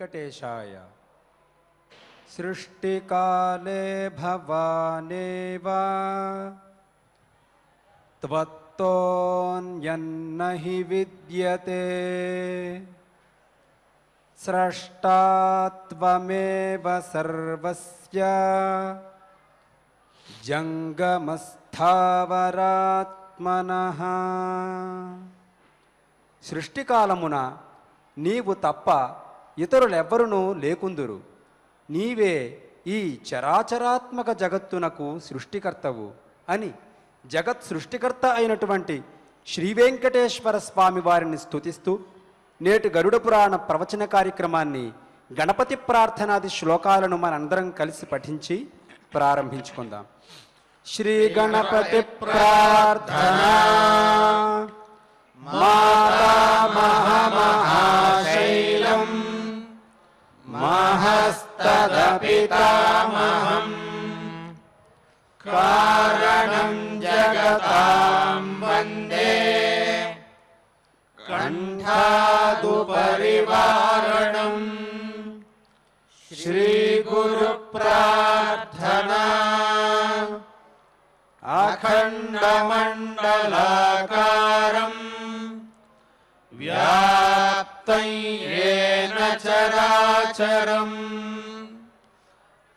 वेङ्कटेशाय सृष्टिकाले भवानेव त्वत्तोऽन्यन्न हि विद्यते स्रष्टा त्वमेव सर्वस्य జంగమస్థావరాత్మనః సృష్టికాలమున నీవు తప్ప ఇతరులెవ్వరునూ లేకుందురు. నీవే ఈ చరాచరాత్మక జగత్తునకు సృష్టికర్తవు అని జగత్ సృష్టికర్త అయినటువంటి శ్రీ వెంకటేశ్వర స్వామి వారిని స్తుతిస్తూ నేటి గరుడ పురాణ ప్రవచన కార్యక్రమాన్ని గణపతి ప్రార్థనాది శ్లోకాలను మనందరం కలిసి పఠించి ప్రారంభించుకుందాం. శ్రీ గణపతి ప్రార్థనా మాతామహమహాశైలం మహస్తదపితామహం पितामहम्। कारणम् जगताम् वन्दे। कण्ठादुपरिवारणम् श्रीगुरुप्रार्थना। अखण्डमण्डलाकारम् व्याप्त येन चराचरम्।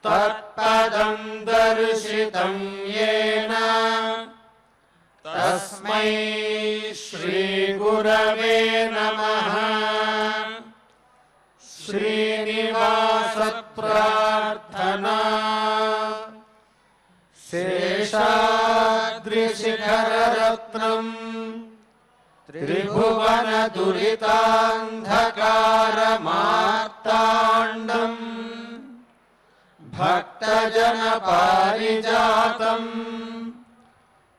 तत्पदम् दर्शितम् येन। तस्मै श्रीगुरवे नमः। श्रीनिवासप्रार्थना। शेषादृशिखररत्नम् त्रिभुवनदुरितान्धकारमाताण्डम् भक्तजनपारिजातम्।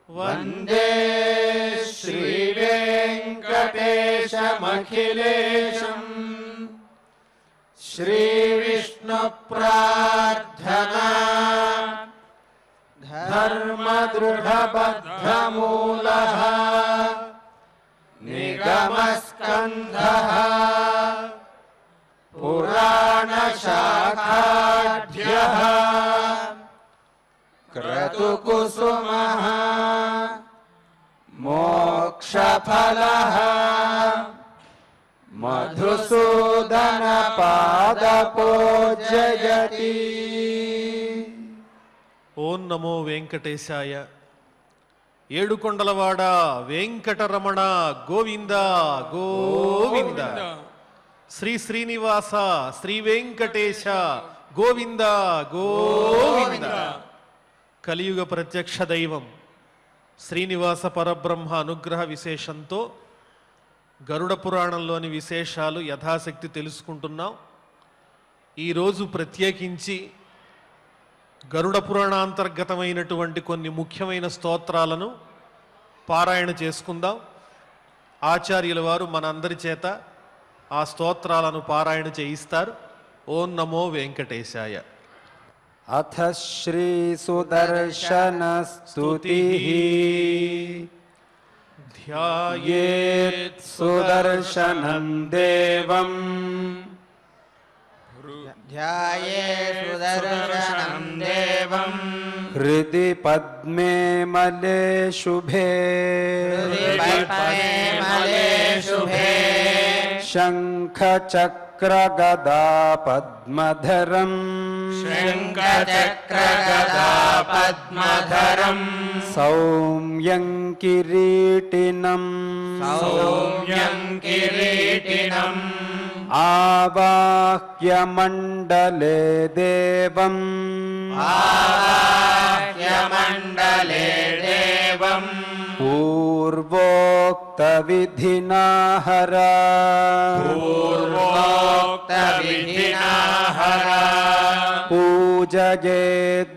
वन्दे श्रीवेङ्कटेशमखिलेशम्। श्रीविष्णुप्रार्थना। धर्मदृढबद्धमूलः। निगमस्कन्धः। पुराणशाखाढ्यः क्रतुकुसुमः मोक्षफलः मधुसूदनपादपूजयति ఓం నమో వెంకటేశాయ ఏడుకొండలవాడ వెంకటరమణ గోవింద గోవింద శ్రీ శ్రీనివాస శ్రీ వెంకటేశ గోవింద గోవింద. కలియుగ ప్రత్యక్ష దైవం శ్రీనివాస పరబ్రహ్మ అనుగ్రహ విశేషంతో గరుడ పురాణంలోని విశేషాలు యథాశక్తి తెలుసుకుంటున్నాం. ఈరోజు ప్రత్యేకించి గరుడ పురాణాంతర్గతమైనటువంటి కొన్ని ముఖ్యమైన స్తోత్రాలను పారాయణ చేసుకుందాం. ఆచార్యుల వారు మనందరి చేత ఆ స్తోత్రాలను పారాయణ చేయిస్తారు ఓం నమో వెంకటేశాయ अथ श्रीसुदर्शनस्तुतिः ధ్యాయేత్ सुदर्शनं देवम् ध्याये सुदर्शनं देवं हृदि पद्मे मले शुभे पद्मे मले शुभे शङ्खचक्रगदा पद्मधरम् शृङ्गचक्रगदा पद्मधरम् सौम्यं किरीटिनम् सौम्यं किरीटिनम् आवाह्यमण्डले देवम् आवाह्यमण्डले देवम् पूर्वोक्तविधिना हरा पूर्वोक्तविधिना हरा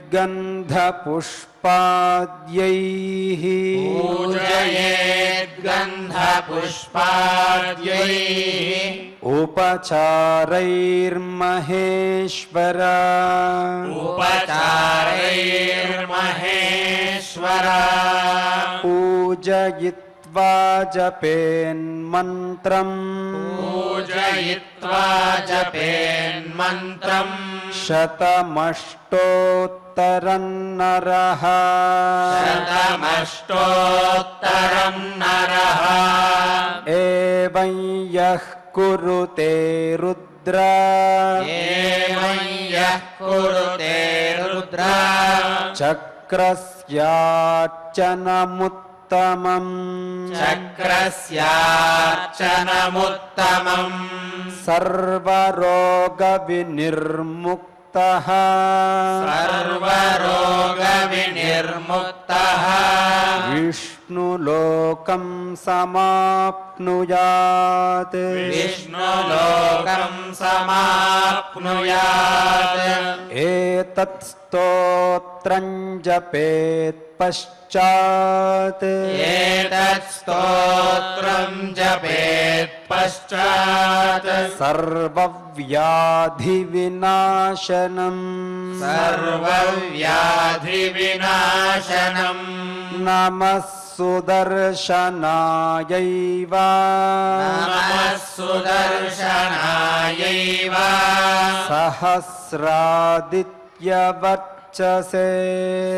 पूजयेद्गन्धपुष्पाद्यैः पूजयेद्गन्धपुष्पाद्यैः। उपचारैर्महेश्वर। उपचारैर्महेश्वरा। पूजयित्वा पूजयित्वा जपेन्मन्त्रम्। पूजयित्वा जपेन्मन्त्रम्। शतमष्टोत्तरम् नरः शतमष्टोत्तरम् नरः। एवं यः कुरुते रुद्र। एवं यः कुरुते रुद्रा। चक्रस्यार्चनमुत्तमम्। चक्रस्यार्चनमुत्तमम् सर्वरोगविनिर्मुक्तः। सर्वरोगविनिर्मुक्तः। विष्णुलोकं समाप्नुयात्। विष्णुलोकम् समाप्नुयात्। एतत् स्तोत्रम् जपेत् पश्चात् एतत् स्तोत्रम् जपेत् पश्चात् सर्वव्याधिविनाशनम्। सर्वव्याधिविनाशनम्। नमः सुदर्शनायैव नमः सुदर्शनायैव सहस्रादित्यवर्चसे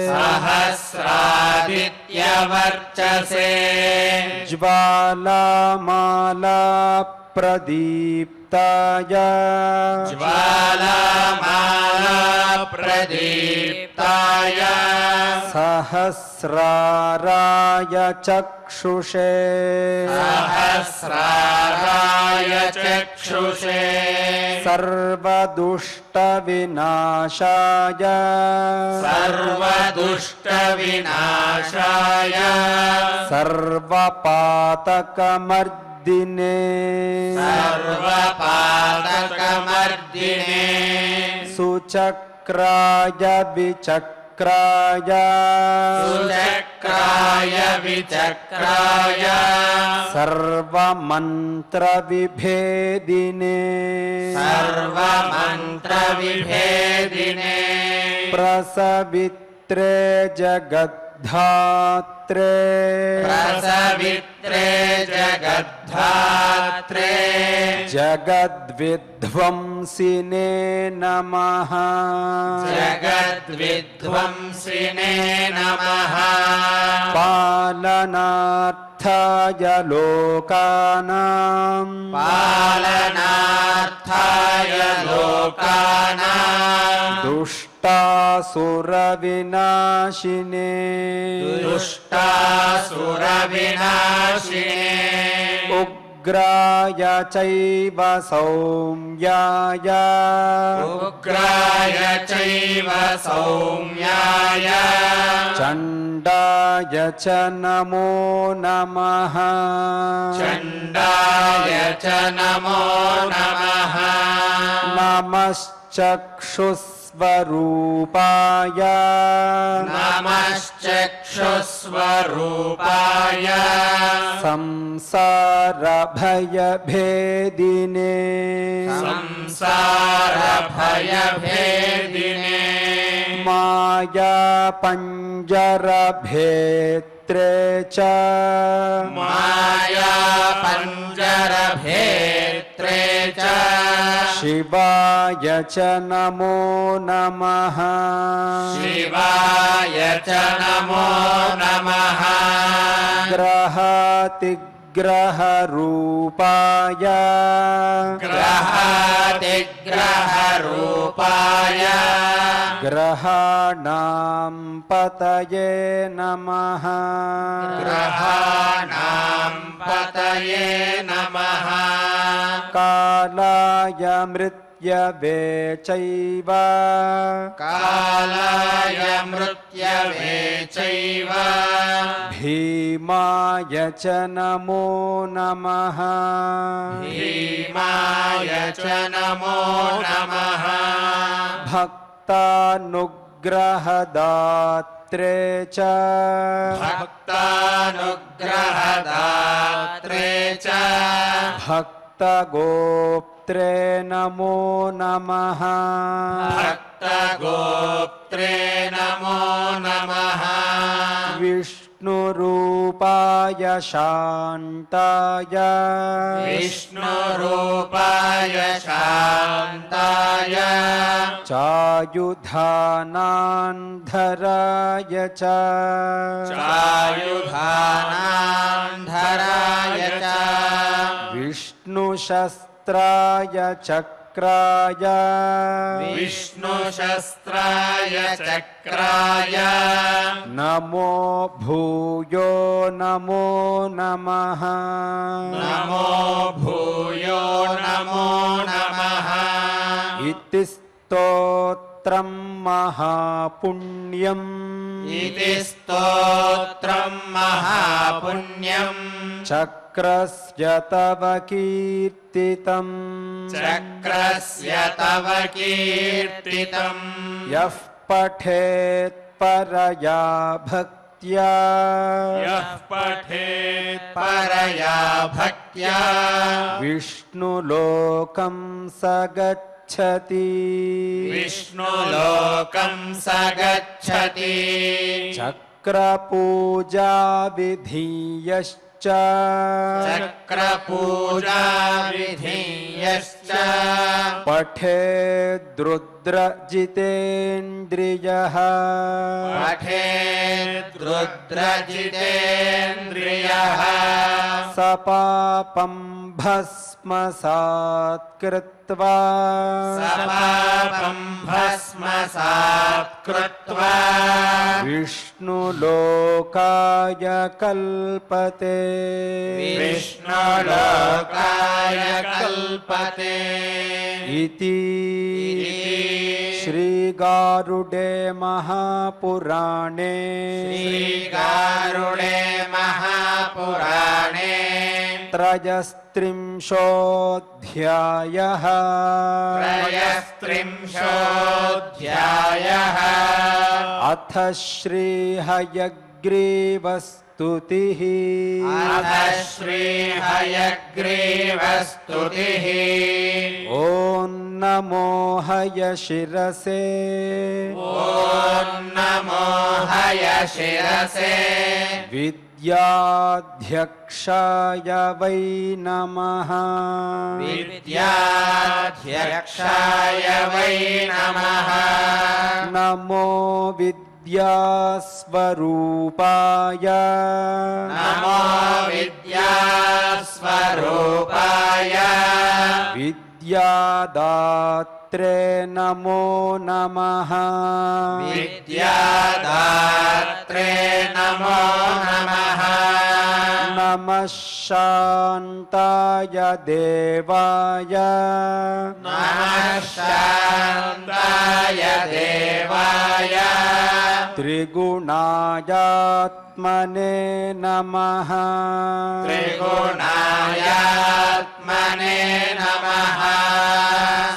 सहस्रादित्यवर्चसे। ज्वालामाला प्रदीप्ताय ज्वालामाला प्रदीप्ताय सहस्राराय चक्षुषे सहस्राराय चक्षुषे सर्वदुष्टविनाशाय। सर्वदुष्टविनाशाय। सर्वपातकमर्दिने। सर्वपादकमर्दिने सुचक्राय विचक्राय सुचक्राय विचक्राय। सर्वमन्त्रविभेदिने। सर्वमन्त्रविभेदिने। प्रसवित्रे जगद्धात्रे। प्रसवित्रे जगद्धात्रे। जगद्विध्वंसिने नमः। जगद्विध्वंसिने नमः। पालनार्थाय लोकानाम्। पालनार्थाय लोकानाम् दुष्टासुरविनाशिने। दुष्टासुरविनाशिने। उग्राय चैव सौम्याय। उग्राय चैव सौम्याय। चण्डाय च नमो नमः। चण्डाय च नमो नमः नमश्चक्षुस्वरूपाय नमश्चक्षुस्वरूपाय। संसारभयभेदिने। संसारभयभेदिने। पञ्जरभेत्रे च। माया पञ्जरभेत्रे च। शिवाय च नमो नमः। शिवाय च नमो नमः। ग्रहातिग्रहरूपाय ग्रहातिग्रहरूपाय ग्रहाणां पतये नमः। ग्रहाणां पतये नमः। कालाय मृत्यवे चैव कालाय मृत्यवे चैव भीमाय च नमो नमः भीमाय च नमो नमः भक्तानुग्रहदात्रे च भक्तानुग्रहदात्रे च भक्तगोप्त्रे नमो नमः। भक्तगोप्त्रे नमो नमः। विष्णुरूप विष्णुरूपाय शान्ताय। विष्णुरूपाय शान्ताय। चायुधानान्धराय च। चायुधानान्धराय च विष्णुशस्त्राय चक्राय। विष्णुशस्त्राय चक्राय। नमो भूयो नमो नमः। नमो भूयो नमो नमः। इति स्तोत्रं महापुण्यम्। इति स्तोत्रम् महापुण्यम्। चक्रस्य तव कीर्तितम्। चक्रस्य तव कीर्तितम्। यः पठेत् परया भक्त्या। यः पठेत् परया भक्त्या। विष्णुलोकं स गच्छति। विष्णुलोकम् स गच्छति चक्रपूजा विधीयश्च चक्रपूजा विधीयश्च पठेद्रुद्रजितेन्द्रियः पठेद्रुद्रजितेन्द्रियः सपापं भस्मसात् कृत्वा सपापम् भस्मसात् कृत्वा विष्णुलोकाय कल्पते। विष्णुलोकाय कल्पते। इति श्रीगारुडे महापुराणे। श्रीगारुणे महापुराणे। त्रयस्त्रिंशोऽध्यायः। त्रयस्त्रिंशोऽध्यायः। अथ अथ श्रीहयग्रीवस्तुतिः। ॐ नमो हयशिरसे। ॐ नमो हय शिरसे विद्याध्यक्षाय वै नमः। विद्याध्यक्षाय वै नमः। नमो विद्यास्वरूपाय। नमो विद्यास्वरूपाय विद्यादात्रे नमो नमः। विद्यादात्रे नमो नमः। नमः शान्ताय देवाय। नमः शान्ताय देवाय। त्रिगुणायात्मने नमः त्रिगुणायात्मने नमः।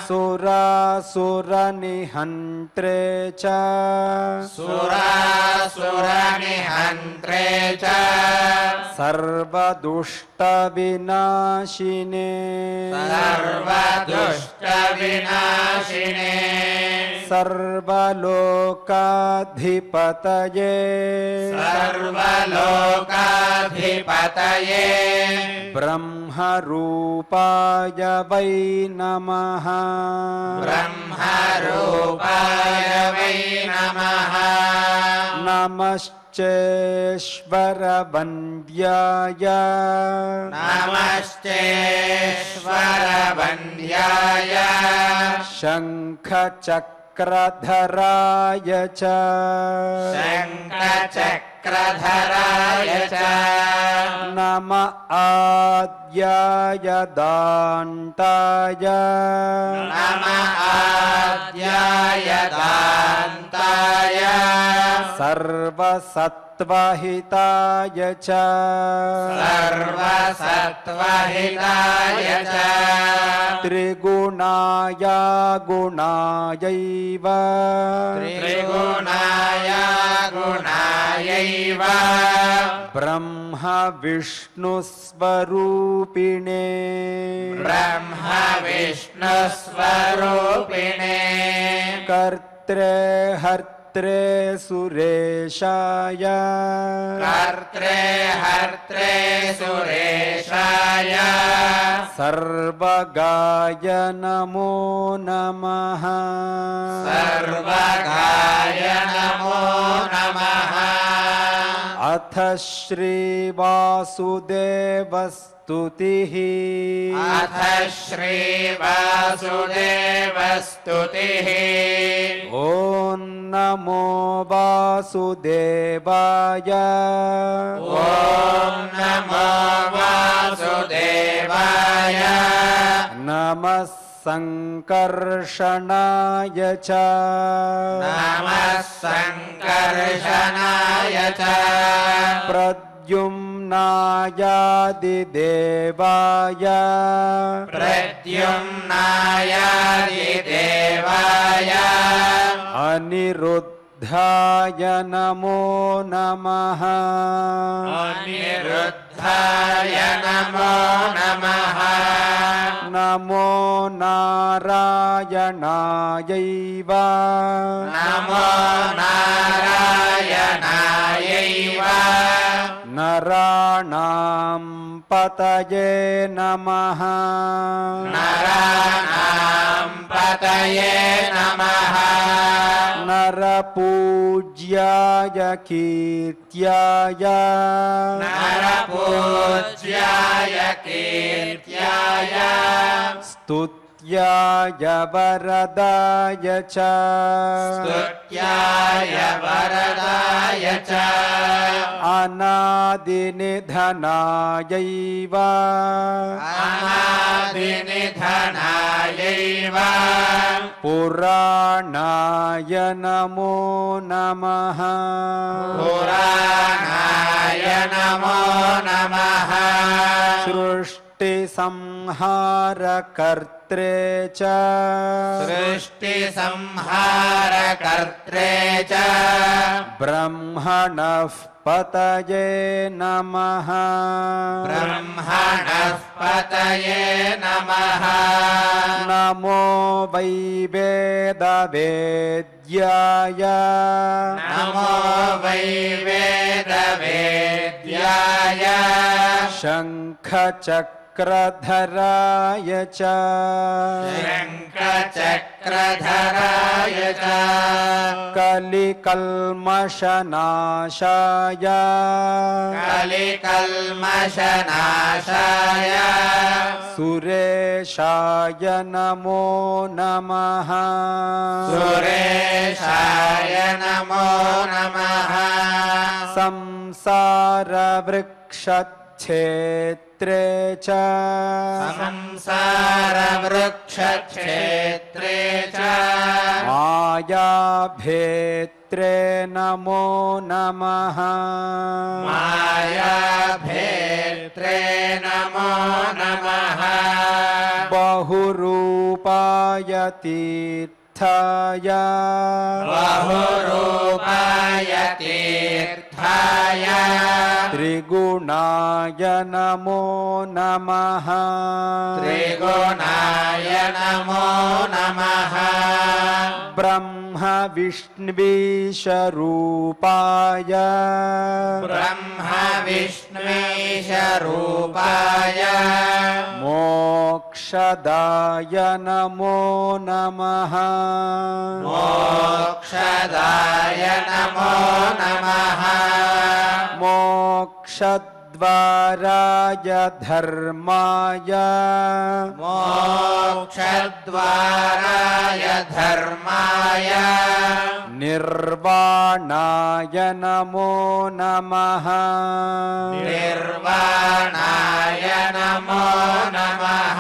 सुरासुरनिहन्त्रे च। सुरासुरनिहन्त्रे च। सर्वदुष्टविनाशिने। सर्वदुष्टविनाशिने। सर्वलोकाधिपतये। सर्वलोकाधिपतये। ब्रह्मरूपाय वै नमः। ब्रह्मरूपाय वै नमः। नमश्चेश्वरवन्द्याय। नमश्चेश्वरवन्द्याय शङ्खचक्रधराय च। शङ्खचक्रधराय च। नम आद्याय दान्ताय। नम आद्याय दान्ताय सर्वसत्त्वहिताय च। सर्वसत्त्वहिताय च। त्रिगुणाय गुणायैव। त्रिगुणाय गुणायैव। ब्रह्म विष्णुस्वरूपिणे। ब्रह्म विष्णुस्वरूपिणे। कर्त्रे हर्त्रे कर्त्रे सुरेशाय। कर्त्रे हर्त्रे सुरेशाय। सर्वगाय नमो। नमः सर्वगाय नमो नमः अथ श्रीवासुदेवस्तुतिः। अथ श्रीवासुदेवस्तुतिः। ॐ नमो वासुदेवाय। ॐ नमो वासुदेवाय। नमः सङ्कर्षणाय च। नमः सङ्कर्षणाय च। प्रद्युम्नायादिदेवाय। प्रद्युम्नायादिदेवाय। अनिरुद्धाय नमो नमः नमो नमः। नमो नारायणायैव। नमो नारायणायैव। नराणां पतये नमः। नराणां पतये नमः। नरपूज्याय कीर्त्याय। नरपूज्याय कीर्त्याय। स्तुत्याय वरदाय च। स्तुत्याय वरदाय च अनादिनिधनायैव अनादिनिधनायैव पुराणाय नमो नमः। पुराणाय नमो नमः सृष्टिसंहारकर्त्रे च। सृष्टिसंहारकर्त्रे च। ब्रह्मणः पतये नमः। ब्रह्मणः पतये नमः। नमो वै वेदवेद्याय। नमो वै वेदवेद्याय शङ्खचक्रधराय च। शङ्खचक्रधराय च। कलिकल्मषनाशाय। कलिकल्मषनाशाय। सुरेशाय नमो नमः। सुरेशाय नमो नमः संसारवृक्षच्छेत्रे च। संसारवृक्षक्षेत्रे च। मायाभेत्रे नमो नमः। मायाभेत्रे नमो नमः। बहुरूपाय तीर्थाय बहुरूपाय त्रिगुणाय नमो नमः। त्रिगुणाय नमो नमः। ब्रह्म ब्रह्म विष्णुवीशरूपाय मोक्षदाय नमो। नमः मोक्षदाय नमो। नमः मोक्षद्वाराय धर्माय मोक्षद्वाराय धर्माय। निर्वाणाय नमो नमः। निर्वाणाय नमो नमः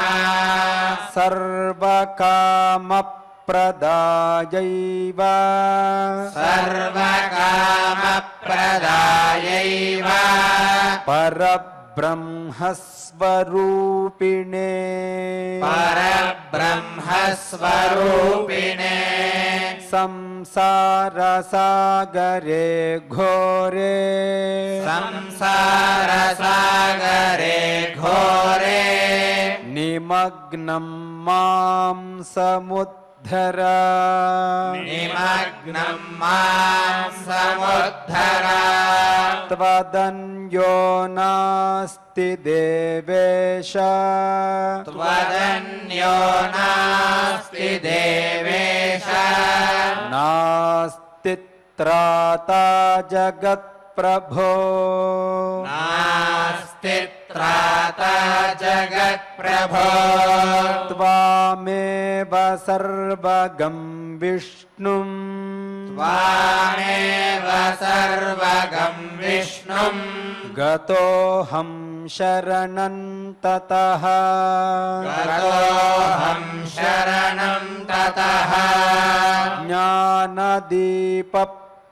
सर्वकामप्रदायैव सर्वकामप्रदायैव। परब्रह्मस्वरूपिणे। परब्रह्मस्वरूपिणे। संसारसागरे घोरे। संसारसागरे घोरे। निमग्नं मां समुद् समुद्धर निमग्नम् मां समुद्धर। त्वदन्यो नास्ति देवेश। त्वदन्यो नास्ति देवेश। नास्ति त्राता जगत्प्रभो। नास्ति त्राता जगत्प्रभो। त्वामेव सर्वगं विष्णुम्। त्वामेव सर्वगं विष्णुम्। गतोऽहं शरणं ततः। गतोऽहं शरणं ततः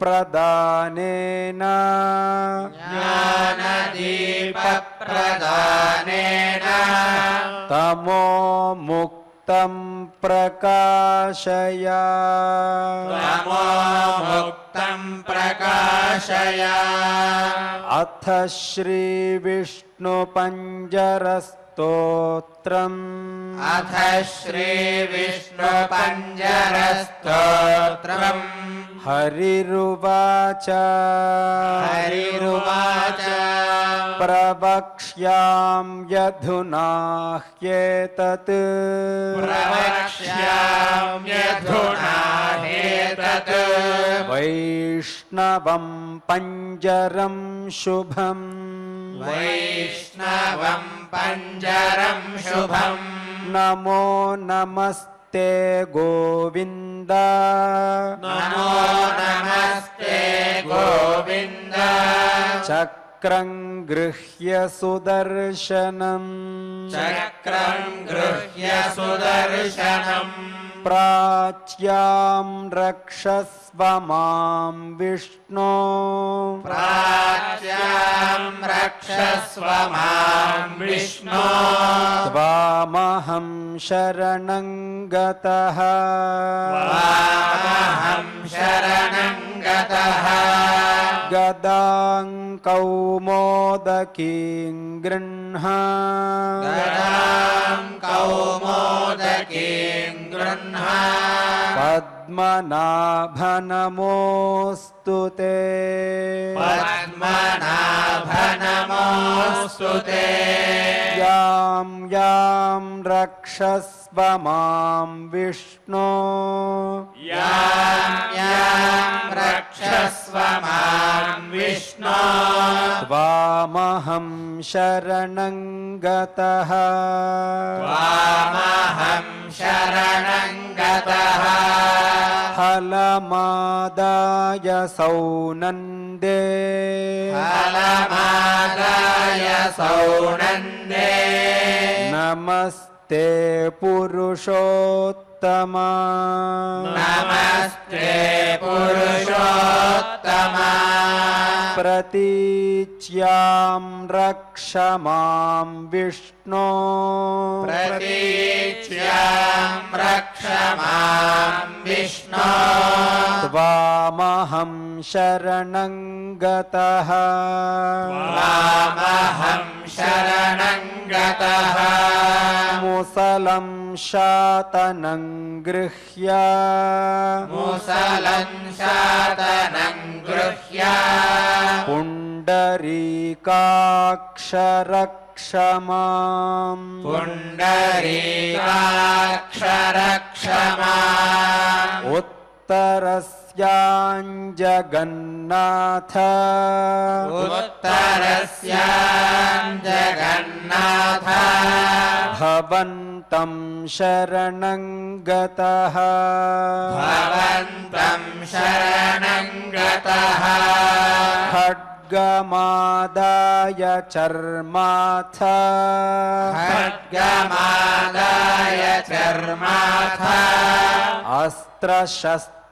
ज्ञानदीपप्रदानेन ज्ञानदीपप्रदानेन। तमो मुक्तं प्रकाशय। तमो मुक्तं प्रकाशय। अथ श्रीविष्णुपञ्जरस्तोत्रम्। अथ श्रीविष्णुपञ्जरस्तोत्रम् हरिरुवाच। हरिरुवाच। प्रवक्ष्यां यधुना ह्येतत्। प्रवक्ष्याम्यधुना हेतत् वैष्णवं पञ्जरं शुभम्। वैष्णवं पञ्जरं शुभम्। नमो नमस्ते गोविन्द। नमो नमस्ते गोविन्द चक्रं गृह्य सुदर्शनम्। चक्रं गृह्य सुदर्शनम्। प्राच्यां रक्षस्व मां विष्णो। प्राच्यां रक्षस्व मां विष्णो। त्वामहं शरणं गतः। त्वामहं शरणं गतः। गदां कौमोदकीं गृह्ण। गदां कौमोदकीं गृह्ण। पद्मनाभनमोऽस्तु ते। पद्मनाभनमोऽस्तु ते। यां यां रक्षस्व मां विष्णो। यां यां रक्षस्व मां विष्णो। त्वामहं शरणं गतः। त्वामहं शरणं गतः। फलमादाय सौनन्दे। फलमादाय सौनन्दे। नमस्ते पुरुषोत्तमा। नमस्ते पुरुषोत्तमा। प्रतीच्यां रक्ष मां विष्णो। प्रतीच्यां रक्ष मां विष्णो। त्वामहं शरणं गतः। त्वामहं शरणं गतः मुसलं शातनं गृह्य। मुसलं शातनं गृह्य। पुण्डरीकाक्षरक्षमा उत्तरस्याञ्जगन्नाथ उत्तरस्यां जगन्नाथ भवन्तं शरणं गतः। भवन्तं शरणं गतः। खड्गमादाय चर्माथ। खड्गमादाय चर्माथ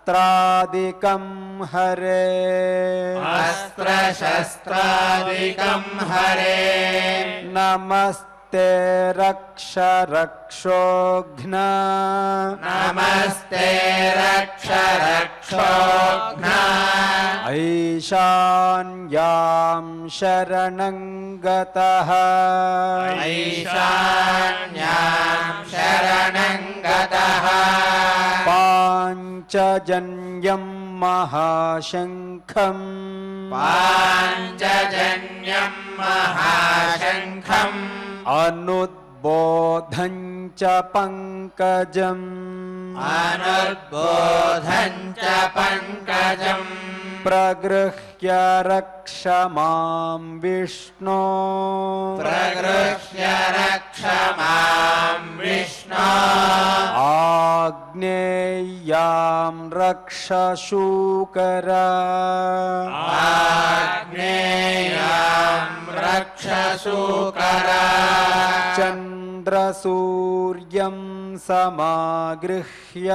अस्त्रशस्त्रादिकं हरे। अस्त्रशस्त्रादिकं हरे। नमस्ते नमस्ते रक्ष रक्षोघ्न। नमस्ते रक्ष रक्षोघ्न। ऐशान्यां शरणं गतः। ऐशान्यां शरणं गतः। पाञ्चजन्यं महाशङ्खम्। पाञ्चजन्यं महाशङ्खम् अनुद्बोधं च पङ्कजम् अनुद्बोधं च पङ्कजम् प्रगृह्य रक्ष मां विष्णो। प्रगृह्य रक्ष मां विष्णो। आग्नेय्यां रक्ष शूकरा। आग्नेयां रक्षसूकरा। चन्द्रसूर्यं समागृह्य।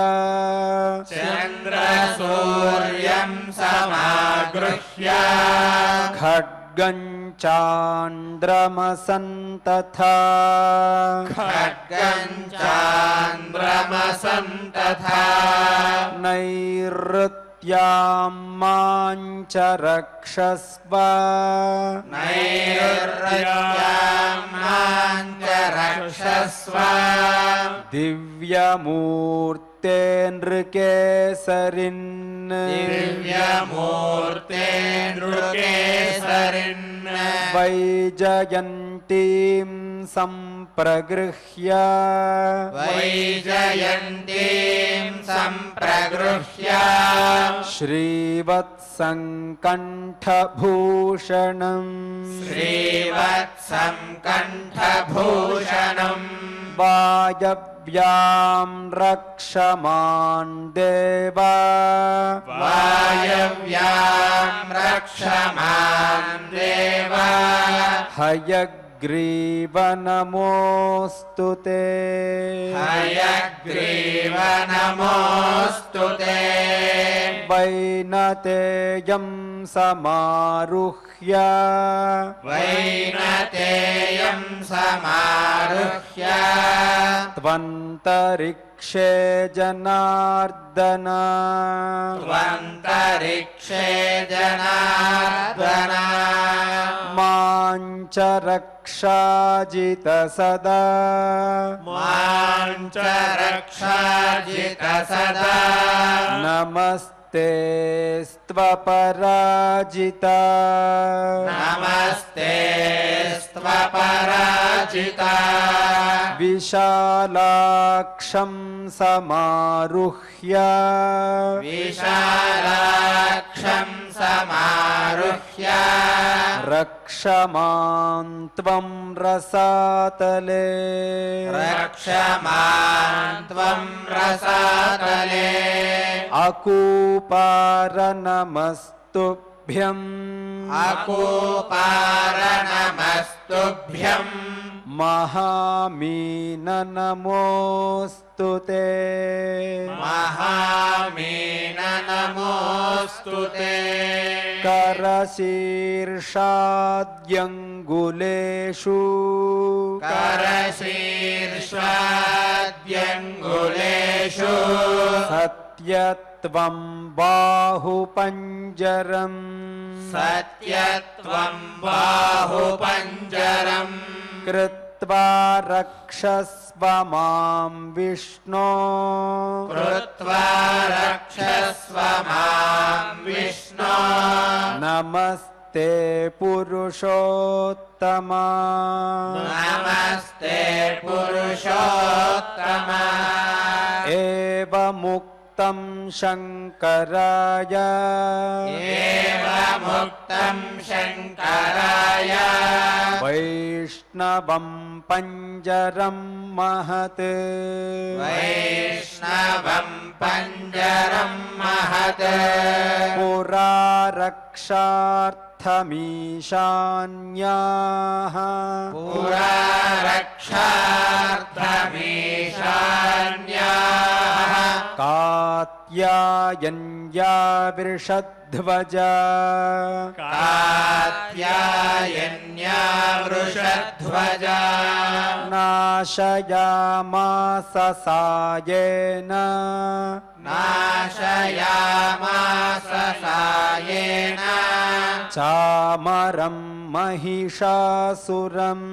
चन्द्रसूर्यं समागृह्य। खड्गं चान्द्रमसं तथा खड्गं चान्द्रमसं नैऋत्यां मां च रक्षस्व मां च रक्षस्व दिव्यमूर्ते नृकेसरिन् दिव्यमूर्ते नृकेसरिन् वैजयन्तीं सम्प्रगृह्य। वैजयन्तीं सम्प्रगृह्य। श्रीवत्सङ्कण्ठभूषणम्। श्रीवत्सं कण्ठभूषणम् वायव्यां रक्षमान् देवा। वायव्यां रक्षमान् देव। हयग्रीव नमोऽस्तु ते। हयग्रीव नमोऽस्तु ते। वैनतेयं समारुह्य। वैनतेयं समारुह्य। त्वन्तरिक्षे जनार्दन त्वन्तरिक्षे जनार्दन। मां च रक्षाजित सदा मां च रक्षाजित सदा नमस्ते स्त्वपराजिता नमस्ते स्वपराजिता विशालाक्षं समारुह्य विशालाक्षं समारुह्य रक्षमां त्वं रसातले। रक्ष मां त्वं रसातले। अकूपारनमस्तुभ्यम्। अकूपारणमस्तुभ्यम् महामीन नमोऽस्तु ते। महामीन नमोऽस्तु ते। करशीर्षाद्यङ्गुलेषु। करशीर्षाद्यङ्गुलेषु। सत्यत्वं बाहुपञ्जरम्। सत्यत्वं बाहुपञ्जरम् कृत्वा रक्षस्व मां विष्णो। कृत्वा रक्षस्व मां विष्णो। नमस्ते पुरुषोत्तमा। नमस्ते पुरुषोत्तमा। एवमुक्तं शङ्कराय। एवमुक्तं शङ्कराय। वैष्णवं पञ्जरं महत्। वैष्णवं पञ्जरं महत्। पुरा रक्षार्थमीशान्याः। पुरा रक्षार्थमीशान्याः। कात्यायन्या वृषध्वज कात्यायन्या वृषध्वजा नाशयामास सायेन नाशयामास सायेन चामरं महिषासुरम्।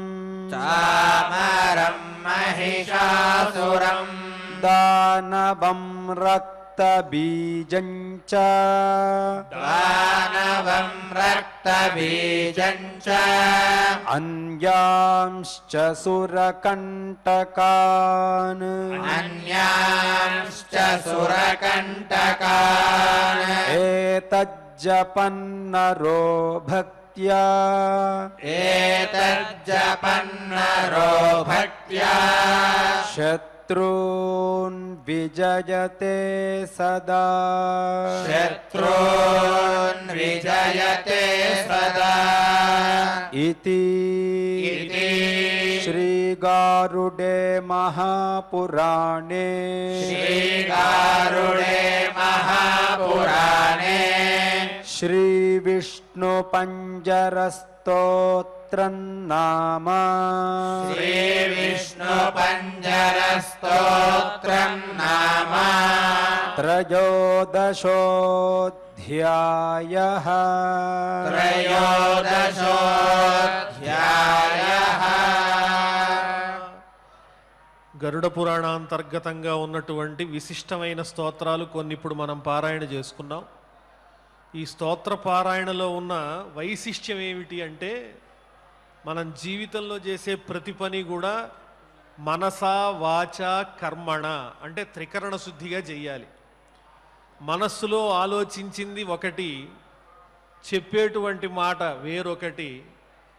चामरं महिषासुरम्। दानवं रक्तबीजं च दानवं रक्तबीजम् च अन्यांश्च सुरकण्टकान्। अन्यांश्च सुरकण्टकान्। एतज्जपन्नरो भक्त्या। एतज्जपन्नरो भक्त्या शत्रून् विजयते सदा। शत्रून् विजयते सदा। इति श्रीगारुडे महापुराणे। श्रीगारुडे महापुराणे श्रीविष्णुपञ्जरस्तोत्रन्नाम श्रीविष्णुपञ्जरस्तोत्रम् नाम त्रयोदशोऽध्यायः त्रयोदशोऽध्यायः గరుడ పురాణాంతర్గతంగా ఉన్నటువంటి విశిష్టమైన స్తోత్రాలు కొన్ని ఇప్పుడు మనం పారాయణ చేసుకున్నాం ఈ స్తోత్ర పారాయణలో ఉన్న వైశిష్ట్యం ఏమిటి అంటే మనం జీవితంలో చేసే ప్రతి పని కూడా మనసా వాచ కర్మణ అంటే త్రికరణ శుద్ధిగా చెయ్యాలి మనస్సులో ఆలోచించింది ఒకటి చెప్పేటువంటి మాట వేరొకటి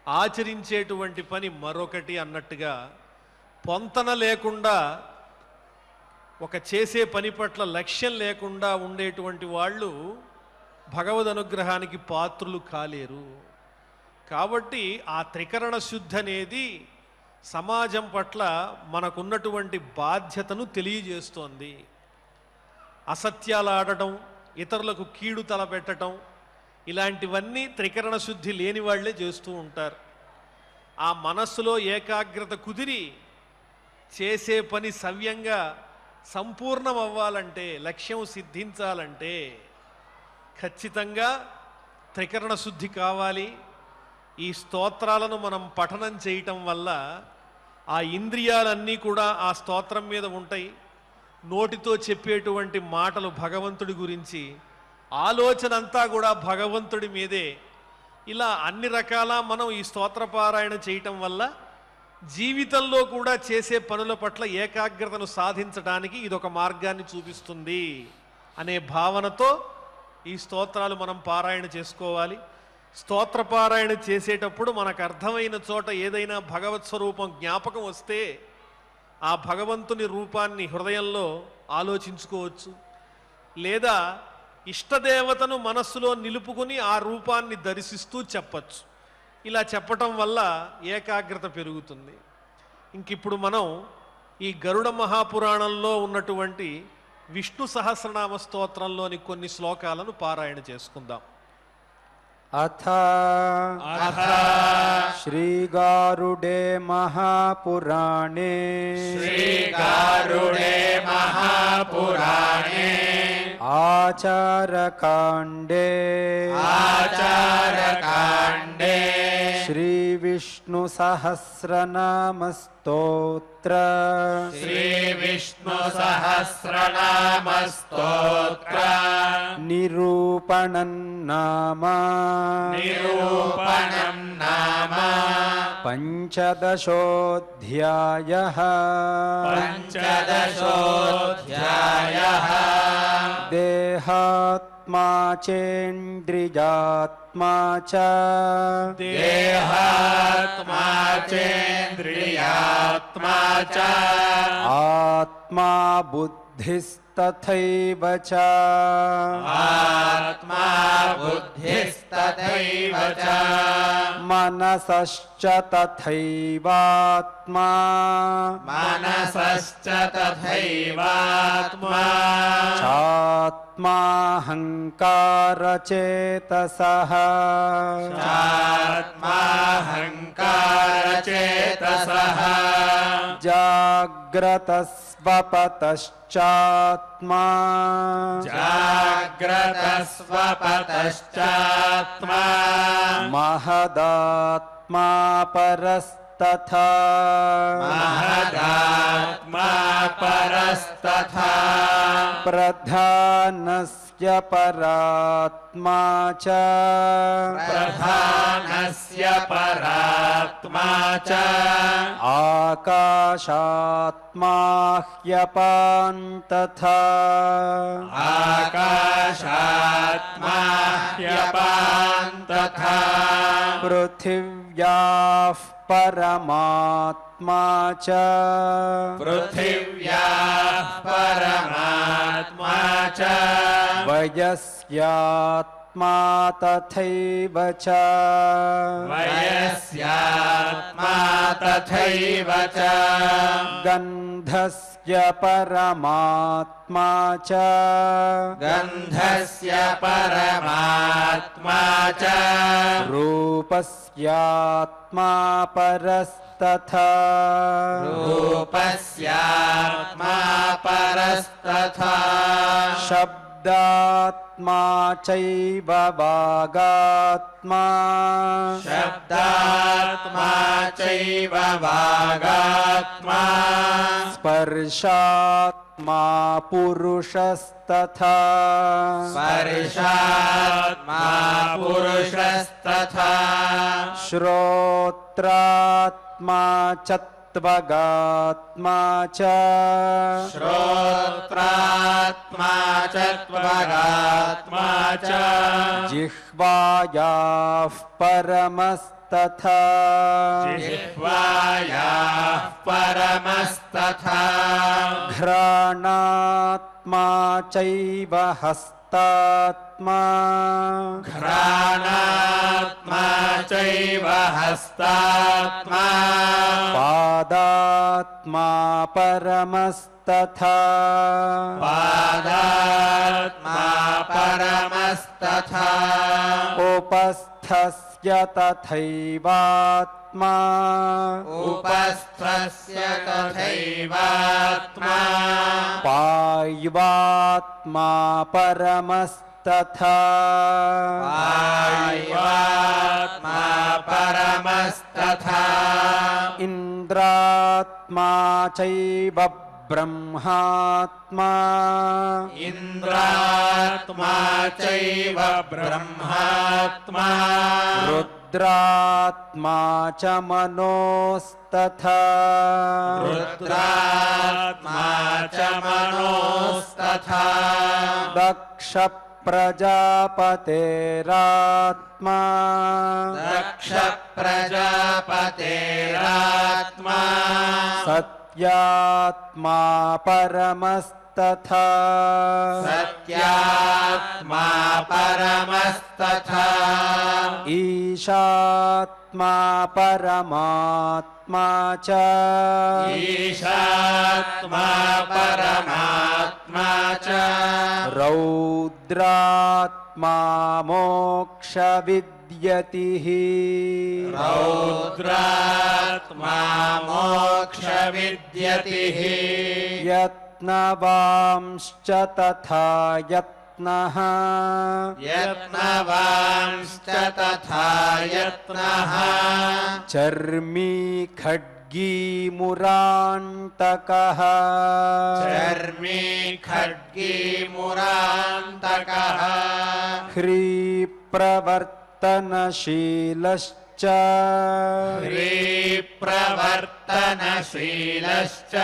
ఆచరించేటువంటి పని మరొకటి అన్నట్టుగా పొంతన లేకుండా ఒక చేసే పని పట్ల లక్ష్యం లేకుండా ఉండేటువంటి వాళ్ళు భగవద్ అనుగ్రహానికి పాత్రులు కాలేరు. కాబట్టి ఆ త్రికరణ శుద్ధి అనేది సమాజం పట్ల మనకున్నటువంటి బాధ్యతను తెలియజేస్తోంది. అసత్యాలు ఆడటం ఇతరులకు కీడు తలపెట్టడం ఇలాంటివన్నీ త్రికరణ శుద్ధి లేని వాళ్ళే చేస్తూ ఉంటారు. ఆ మనస్సులో ఏకాగ్రత కుదిరి చేసే పని సవ్యంగా సంపూర్ణం అవ్వాలంటే లక్ష్యం సిద్ధించాలంటే ఖచ్చితంగా త్రికరణ శుద్ధి కావాలి. ఈ స్తోత్రాలను మనం పఠనం చేయటం వల్ల ఆ ఇంద్రియాలన్నీ కూడా ఆ స్తోత్రం మీద ఉంటాయి. నోటితో చెప్పేటువంటి మాటలు భగవంతుడి గురించి ఆలోచన అంతా కూడా భగవంతుడి మీదే. ఇలా అన్ని రకాల మనం ఈ స్తోత్రపారాయణ చేయటం వల్ల జీవితంలో కూడా చేసే పనుల పట్ల ఏకాగ్రతను సాధించడానికి ఇదొక మార్గాన్ని చూపిస్తుంది. అనే భావనతో ఈ స్తోత్రాలు మనం పారాయణ చేసుకోవాలి. స్తోత్రపారాయణ చేసేటప్పుడు మనకు అర్థమైన చోట ఏదైనా భగవత్ స్వరూపం జ్ఞాపకం వస్తే ఆ భగవంతుని రూపాన్ని హృదయంలో ఆలోచించుకోవచ్చు. లేదా ఇష్టదేవతను మనస్సులో నిలుపుకుని ఆ రూపాన్ని దర్శిస్తూ చెప్పచ్చు. ఇలా చెప్పటం వల్ల ఏకాగ్రత పెరుగుతుంది. ఇంకిప్పుడు మనం ఈ గరుడ మహాపురాణంలో ఉన్నటువంటి విష్ణు సహస్రనామ స్తోత్రంలోని కొన్ని శ్లోకాలను పారాయణ చేసుకుందాం. अथ श्रीगारुडे महापुराणे। श्रीगारुडे महापुराणे। आचारकाण्डे। आचारकाण्डे श्रीविष्णुसहस्रनामस्तोत्र श्रीविष्णुसहस्रनामस्तोत्र। निरूपणं नाम। निरूपणं नाम। पञ्चदशोऽध्यायः। पञ्चदशोऽध्यायः देहात्मा चेन्द्रियात्मा च। देहात्मा चेन्द्रियात्मा च। आत्मा बुद्धिस्तथैव च। आत्मा बुद्धिस्तथैव च। मनसश्च तथैवात्मा। मनसश्च तथैवात्मा। चात्माहङ्कारचेतसः। चात्माहङ्कार जाग्रतस्वपतश्चात्मा जाग्रतस्वपतश्चात्मा। महदात्मा परस्तथा महदात्मा परस्तथा प्रधानस्य परात्मा च। प्रधानस्य परात्मा च आकाशात्मा ह्यपान्तथा आकाशात्मा ह्यपान्तथा पृथिव्याः परमात्मा च। पृथिव्याः परमात्मा च वयस्यात्मा तथैव च। वयस्यात्मा तथैव च। गन्धस्य परमात्मा च। गन्धस्य परमात्मा च। रूपस्यात्मा परस्तथा। रूपस्यात्मा परस्तथा शब्दात्मा चैव वागात्मा। शब्दात्मा चैव वागात्मा। स्पर्शात्मा पुरुषस्तथा। स्पर्शात्मा पुरुषस्तथा। श्रोत्रात्मा चत्वगात्मा च। श्रोत्रात्मा च त्वगात्मा च। जिह्वायाः परमस्तथा। जिह्वायाः परमस्तथा। घ्राणात्मा चैव हस्तात्मा घ्राणात्मा चैव हस्तात्मा। पादात्मा परमस्तथा। पादात्मा परमस्तथा। उपस्थस्य तथैवात्मा उपस्थस्य तथैवात्मा पाय्वात्मा परमस्तथा। वायुवात्मा परमस्तथा। इन्द्रात्मा चैव ब्रह्मात्मा। इन्द्रात्मा चैव ब्रह्मात्मा रुद्रात्मा च मनोस्तथा। रुद्रात्मा च मनोस्तथा। दक्ष प्रजापतेरात्मा दक्ष प्रजापतेरात्मा सत्यात्मा परमस्तथा सत्यात्मा परमस्तथा। ईशात्मा परमात्मा च। ईशात्मा परमात्मा च। रौद्रात्मा मोक्षविद्यतिः रौद्रात्मा मोक्षविद्यतिः यत्नवांश्च तथा यत्नः। यत्नवांश्च तथा यत्नः। चर्मी खड्गी मुरान्तकः। चर्मी खड्गी मुरान्तकः। ह्रीप्रवर्तनशीलश्च ह्रीप्रवर्तनशीलश्च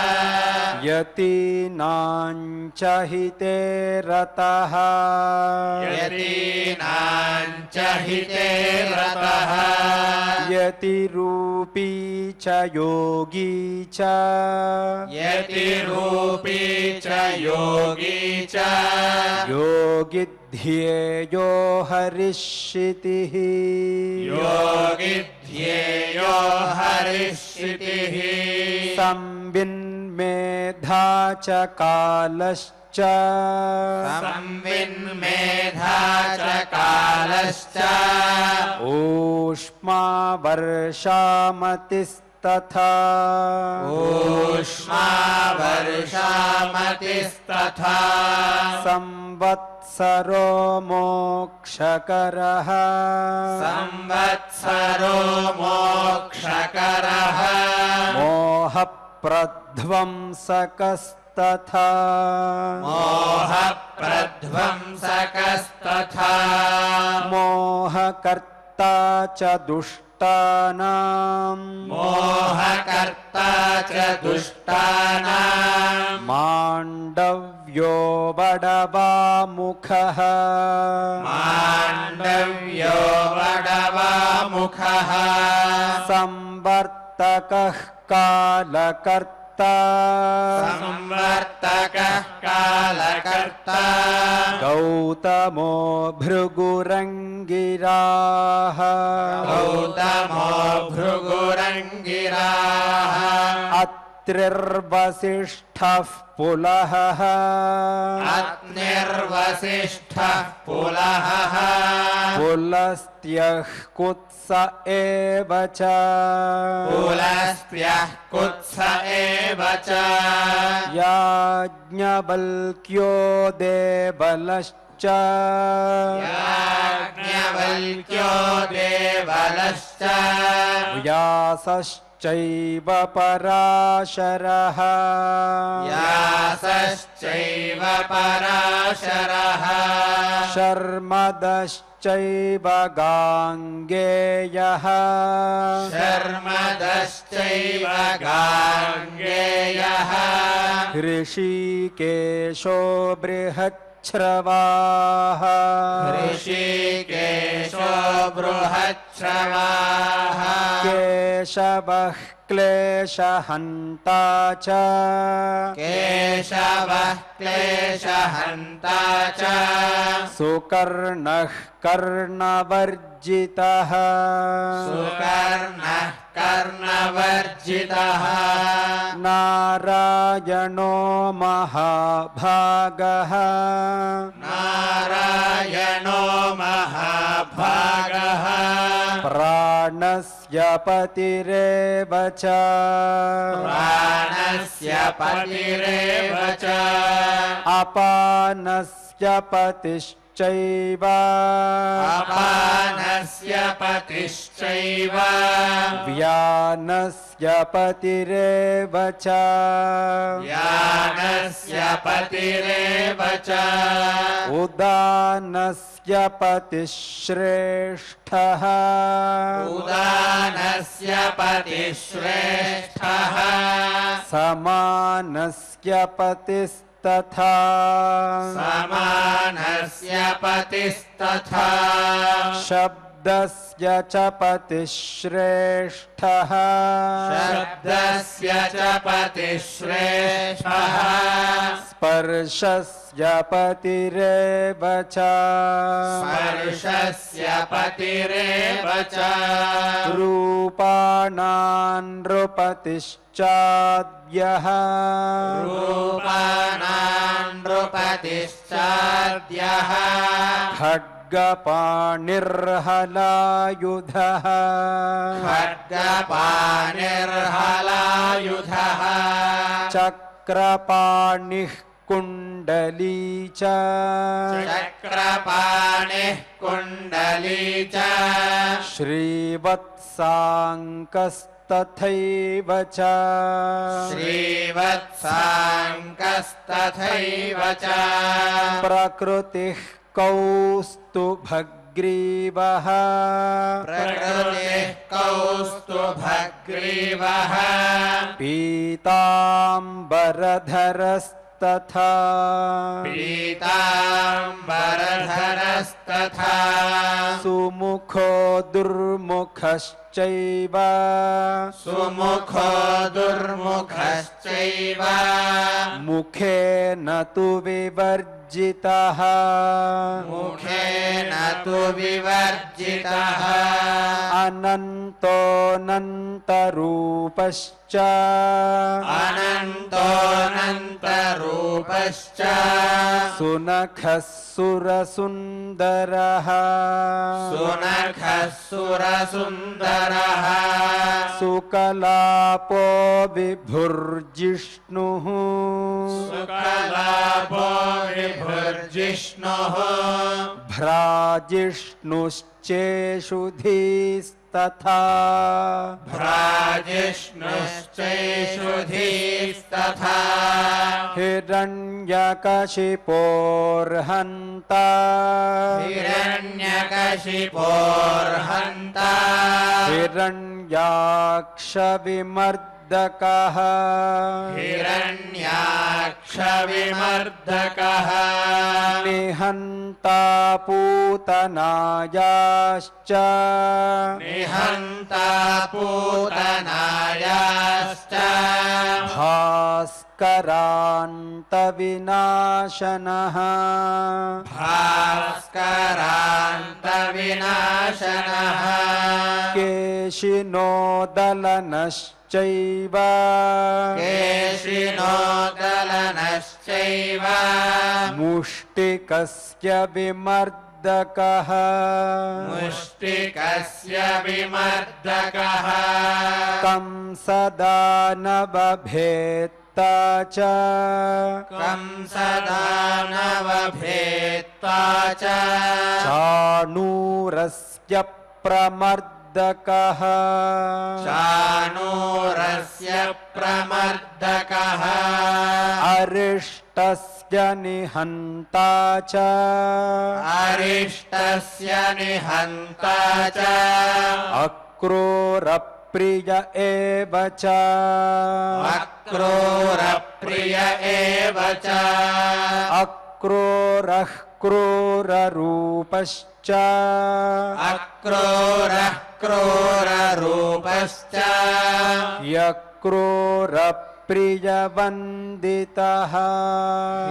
यतीनाञ्च हिते रतः। यतीनाञ्च हिते रतः। यतिरूपी च योगी च। यतिरूपी च योगी च। योगिध्येयो हरिष्यतिः योगिध्येयो हरिष्यतिः संविन्मेधा च कालश्च। संविन्मेधा च कालश्च। ऊष्मा वर्षामतिस्तथा ऊष्मावर्षामतिस्तथा। ऊष्मा वर्षामतिस्तथा संवत्सरो मोक्षकरः। संवत्सरो मोक्षकरः। मोहप्रध्वंसकस्तथा। मोहप्रध्वंसकस्तथा। मोहकर्ता च दुष्टानाम् मोहकर्ता च दुष्टानाम्। माण्डव्यो बडवामुखः। माण्डव्यो वडवामुखः संवर्तकः कालकर्ता संवर्तकः कालकर्ता। गौतमो भृगुरङ्गिराः। गौतमो भृगुरङ्गिराः। अत्रिर्वसिष्ठः पुलहः। अग्निर्वसिष्ठः पुलहः। पुलस्त्यः कुत्स एव च। कुलस्त्यः कुत्स एव च। याज्ञवल्क्यो देवलश्च। याज्ञवल्क्यो देवलश्च। व्यासश्चैव पराशरः। व्यासश्चैव पराशरः। शर्मदश्चैव गाङ्गेयः। शर्मदश्चैव गाङ्गेयः। ऋषिकेशो बृहच्छ्रवाः ऋषिकेशो बृहच्छ्रवाः केशवः क्लेशहन्ता च। केशवः क्लेशहन्ता च। सुकर्णः कर्णवर्जितः। सुकर्णः कर्णवर्जितः। नारायणो महाभागः। नारायणो महाभागः। प्राणस्य पतिरेव च। प्राणस्य पतिरेव च। अपानस्य पतिश्चैव अपानस्य पतिश्चैव। व्यानस्य पतिरेव च। यानस्य पतिरेव च। उदानस्य पतिश्रेष्ठः। उदानस्य पतिश्रेष्ठः। समानस्य तथा। समानस्य पतिस्तथा। शब्द शब्दस्य च पतिश्रेष्ठः। शब्दस्य च पतिश्रेष्ठः। स्पर्शस्य पतिरेव च। स्पर्शस्य पतिरेव च। रूपाणां नृपतिश्चाद्यः। रूपाणां नृपतिश्चाद्यः। खड्गपाणिर्हलायुधः। खड्गपाणिर्हलायुधः। चक्रपाणिः कुण्डली च। चक्रपाणिः कुण्डली च। श्रीवत्साङ्कस्तथैव च। श्रीवत्साङ्कस्तथैव च। प्रकृतिः कौस्तुभग्रीवः प्रकृतिः कौस्तुभग्रीवः। पीताम्बरधरस्तथा। पीताम्बरधरस्तथा। सुमुखो दुर्मुखश्चैव सुमुखो दुर्मुखश्चैव। मुखेन तु विवर्जितः। मुखेन तु विवर्जितः। अनन्तोऽनन्तरूपश्च। अनन्तोऽनन्तरूपश्च। सुनखः सुरसुन्दरः। सुनखः सुरसुन्दरः सुकलापो विभुर्जिष्णुः। सुकलापो विभुर्जिष्णुः भ्राजिष्णुश्चेषुधीस्तथा भ्राजिष्णुश्चैषुधीस्तथा। हिरण्यकशिपोर्हन्ता। हिरण्यकशिपोर्हन्ता हिरण्याक्षविमर्दकः हिरण्याक्षविमर्दकः। निहन्ता पूतनायाश्च निहन्ता पूतनायाश्च भास्करान्तविनाशनः। भास्करान्तविनाशनः। केशिनोदलनश्चैव। केशिनोदलनश्चैव। मुष्टिकस्य विमर्दकः। मुष्टिकस्य विमर्दकः। तं सदा न च कं सदा नवभेत्ता च। चाणूरस्य प्रमर्दकः। चाणूरस्य प्रमर्दकः। अरिष्टस्य निहन्ता च। अरिष्टस्य निहन्ता च अक्रूरप्रिय एव च। अक्रूरप्रिय एव च। अक्रूरः क्रूररूपश्च। अक्रूरः क्रूररूपश्च यक्रूरप्रियवन्दितः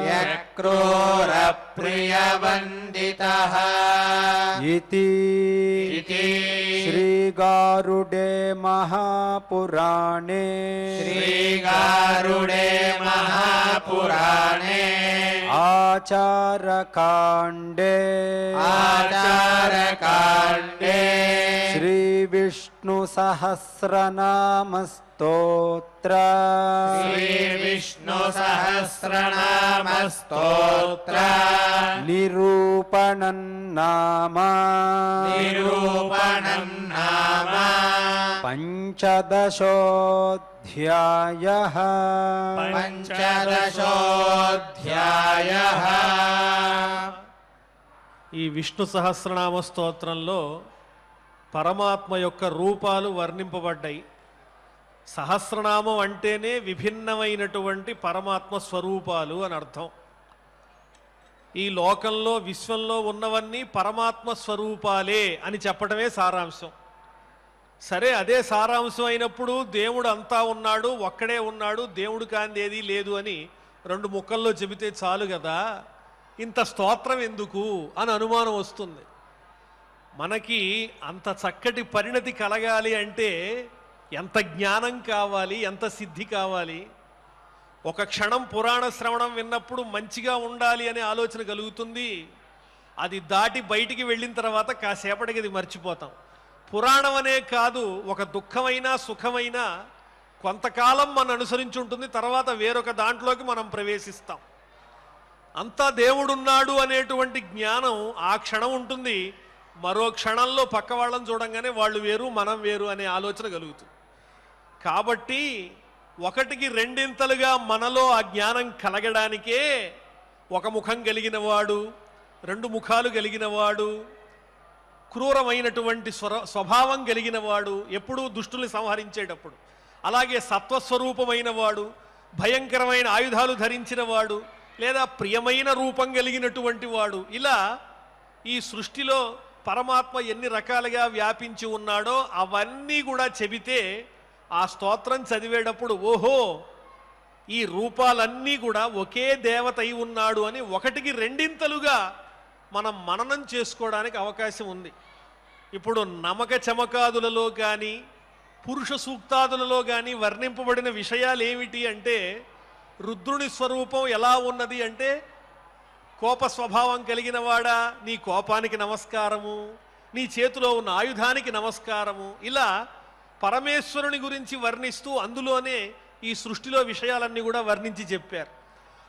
यक्रूरप्रियवन्दितः। इति श्रीगारुडे महापुराणे। श्रीगारुडे महापुराणे। आचारकाण्डे। आचारकाण्डे श्रीविष्णुसहस्रनामस्तोत्र श्रीविष्णुसहस्रनामस्तोत्र निरूपणं नाम निरूपणं नाम पञ्चदशोऽध्यायः पञ्चदशोऽध्यायः ఈ విష్ణు సహస్రనామ స్తోత్రంలో పరమాత్మ యొక్క రూపాలు వర్ణింపబడ్డాయి సహస్రనామం అంటేనే విభిన్నమైనటువంటి పరమాత్మ స్వరూపాలు అని అర్థం. ఈ లోకంలో విశ్వంలో ఉన్నవన్నీ పరమాత్మ స్వరూపాలే అని చెప్పడమే సారాంశం. సరే అదే సారాంశం అయినప్పుడు దేవుడు అంతా ఉన్నాడు ఒక్కడే ఉన్నాడు దేవుడు కాంది ఏదీ లేదు అని రెండు ముక్కల్లో చెబితే చాలు కదా. ఇంత స్తోత్రం ఎందుకు అని అనుమానం వస్తుంది. మనకి అంత చక్కటి పరిణతి కలగాలి అంటే ఎంత జ్ఞానం కావాలి ఎంత సిద్ధి కావాలి? ఒక క్షణం పురాణ శ్రవణం విన్నప్పుడు మంచిగా ఉండాలి అనే ఆలోచన కలుగుతుంది. అది దాటి బయటికి వెళ్ళిన తర్వాత కాసేపటికి అది మర్చిపోతాం. పురాణం అనే కాదు ఒక దుఃఖమైనా సుఖమైనా కొంతకాలం మనం అనుసరించి ఉంటుంది తర్వాత వేరొక దాంట్లోకి మనం ప్రవేశిస్తాం. అంతా దేవుడున్నాడు అనేటువంటి జ్ఞానం ఆ క్షణం ఉంటుంది. మరో క్షణంలో పక్క వాళ్ళని చూడంగానే వాళ్ళు వేరు మనం వేరు అనే ఆలోచన కలుగుతుంది. కాబట్టి ఒకటికి రెండింతలుగా మనలో ఆ జ్ఞానం కలగడానికే ఒక ముఖం కలిగినవాడు రెండు ముఖాలు కలిగినవాడు క్రూరమైనటువంటి స్వర స్వభావం కలిగినవాడు ఎప్పుడూ దుష్టుల్ని సంహరించేటప్పుడు. అలాగే సత్వస్వరూపమైన వాడు భయంకరమైన ఆయుధాలు ధరించిన వాడు లేదా ప్రియమైన రూపం కలిగినటువంటి వాడు ఇలా ఈ సృష్టిలో పరమాత్మ ఎన్ని రకాలుగా వ్యాపించి ఉన్నాడో అవన్నీ కూడా చెబితే ఆ స్తోత్రం చదివేటప్పుడు ఓహో ఈ రూపాలన్నీ కూడా ఒకే దేవత అయి ఉన్నాడు అని ఒకటికి రెండింతలుగా మనం మననం చేసుకోవడానికి అవకాశం ఉంది. ఇప్పుడు నమక చమకాదులలో కానీ పురుష సూక్తాదులలో కానీ వర్ణింపబడిన విషయాలు ఏమిటి అంటే రుద్రుని స్వరూపం ఎలా ఉన్నది అంటే కోప స్వభావం కలిగిన వాడా నీ కోపానికి నమస్కారము నీ చేతిలో ఉన్న ఆయుధానికి నమస్కారము ఇలా పరమేశ్వరుని గురించి వర్ణిస్తూ అందులోనే ఈ సృష్టిలో విషయాలన్నీ కూడా వర్ణించి చెప్పారు.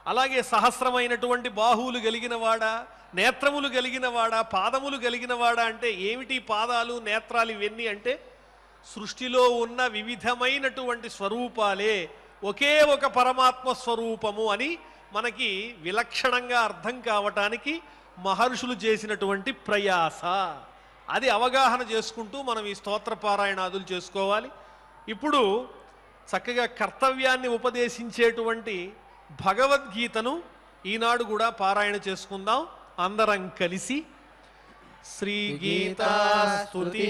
అలాగే సహస్రమైనటువంటి బాహువులు కలిగినవాడా నేత్రములు కలిగినవాడా పాదములు కలిగినవాడా అంటే ఏమిటి పాదాలు నేత్రాలు ఇవన్నీ అంటే సృష్టిలో ఉన్న వివిధమైనటువంటి స్వరూపాలే ఒకే ఒక పరమాత్మ స్వరూపము అని మనకి విలక్షణంగా అర్థం కావటానికి మహర్షులు చేసినటువంటి ప్రయాస. అది అవగాహన చేసుకుంటూ మనం ఈ స్తోత్ర పారాయణాదులు చేసుకోవాలి. ఇప్పుడు చక్కగా కర్తవ్యాన్ని ఉపదేశించేటువంటి భగవద్గీతను ఈనాడు కూడా పారాయణ చేసుకుందాం. అందరం కలిసి శ్రీ గీతా స్తుతి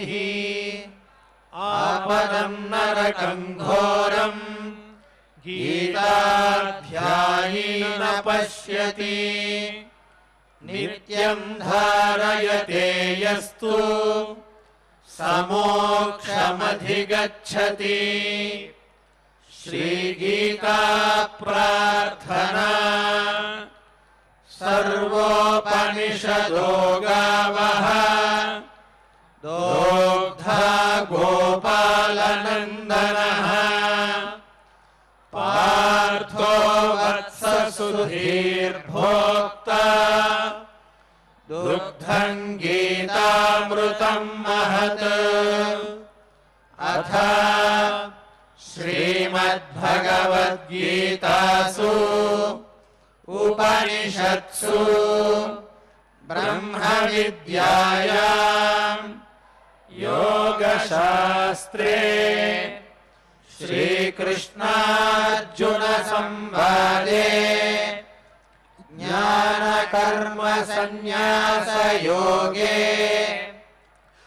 ఆపదం నరకం ఘోరం గీతాధ్యాయీన పశ్యతి नित्यम् धारयते यस्तु। समोक्षमधिगच्छति। श्रीगीता प्रार्थना। सर्वोपनिषदो गावः दोग्धा गोपालनन्द गीतामृतम् महत्। अथ श्रीमद्भगवद्गीतासु उपनिषत्सु ब्रह्मविद्यायाम् योगशास्त्रे श्रीकृष्णार्जुनसंवादे ज्ञानकर्मसन्न्यासयोगे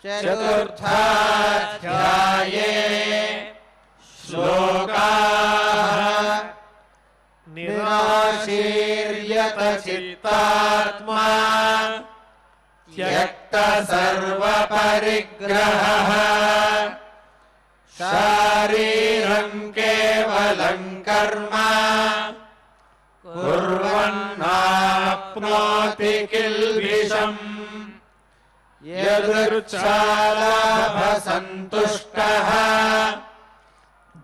चतुर्थाध्याये श्लोकाः निराशीर्यतचित्तात्मा त्यक्त सर्वपरिग्रहः शारीरम् केवलम् कर्म कुर्वन्नाप्नोति किल्बिषम् यदृच्छालाभसन्तुष्टः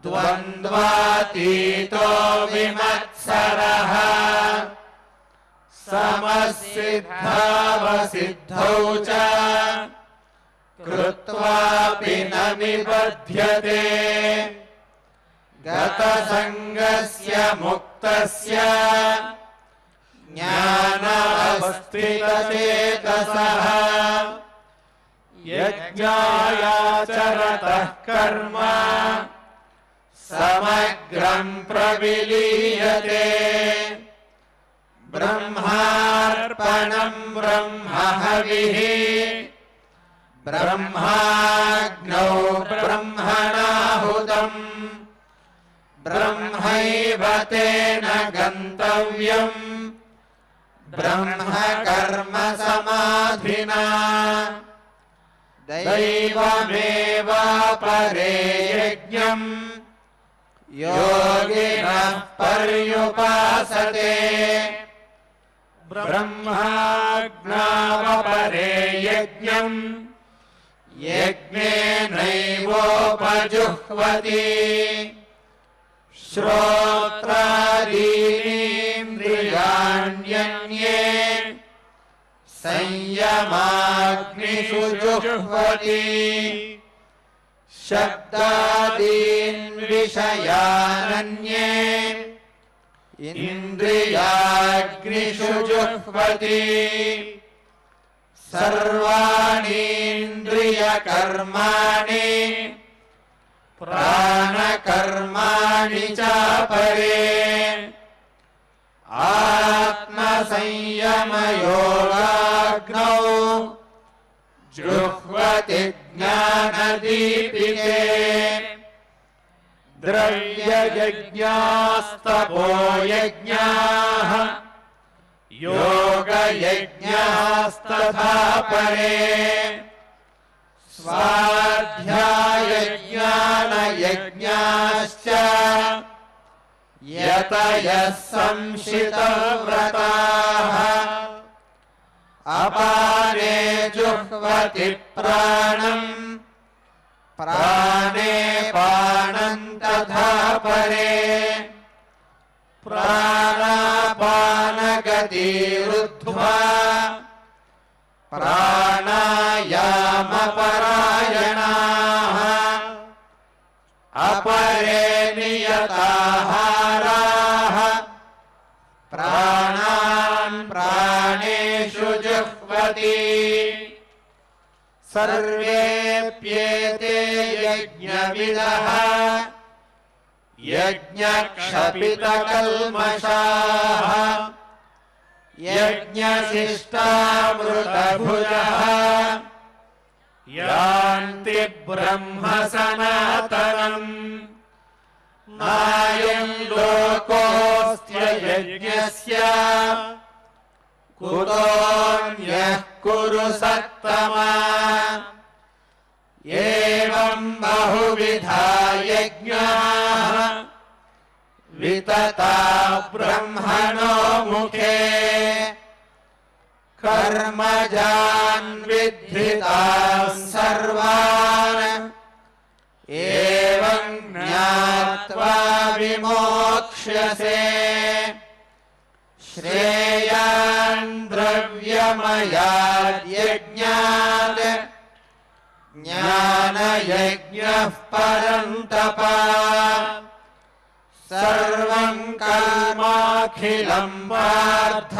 द्वन्द्वातीतो विमत्सरः। समसिद्धावसिद्धौ च कृत्वापि न निबध्यते। गतसङ्गस्य मुक्तस्य ज्ञानावस्थितचेतसः यज्ञायाचरतः कर्म। समग्रम् प्रविलीयते। ब्रह्मार्पणम् ब्रह्महविः। ब्रह्माग्नौ ब्रह्मणाहुतम्। ब्रह्मैव तेन गन्तव्यम्। ब्रह्मकर्म समाधिना दैवमेवापरे यज्ञम्। योगिनः पर्युपासते। ब्रह्माज्ञावपरे यज्ञम्। यज्ञेनैवोपजुह्वति। श्रोत्रादीनीन्द्रियाण्यन्ये संयमाग्निषु जुह्वति। शब्दादीन् विषयानन्ये इन्द्रियाग्निषु जुह्वति। सर्वाणीन्द्रियकर्माणि प्राणकर्माणि चापरे आत्मसंयमयोगाग्नौ जुह्वति ज्ञानदीपिके। द्रव्ययज्ञास्तपो यज्ञाः। योगयज्ञास्तथा परे स्वाध्यायज्ञानयज्ञाश्च यतयः संशितव्रताः। अपाने जुह्वति प्राणम्। प्राणे पाणम् तथा परे प्राणापानगतिरुद्ध्वा प्राणायामपरायणाः। अपरे नियताहाराः जुह्वति सर्वेऽप्येते यज्ञविदः। यज्ञक्षपितकल्मषाः। यज्ञशिष्टामृतभुजः। यान्ति ब्रह्म सनातनम् नायम् लोकोऽस्त्ययज्ञस्य कुतोऽन्यः कुरु सत्तमा। एवम् बहुविधा यज्ञाः। वितता ब्रह्मणो मुखे। कर्मजान् विद्धितान् सर्वान्। एवम् ज्ञात्वा विमोक्ष्यसे। श्रेयान् द्रव्यमयाद्यज्ञात् ज्ञानयज्ञः परन्तपा। सर्वम् कर्माखिलम् पार्थ।